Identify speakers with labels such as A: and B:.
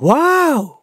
A: Wow!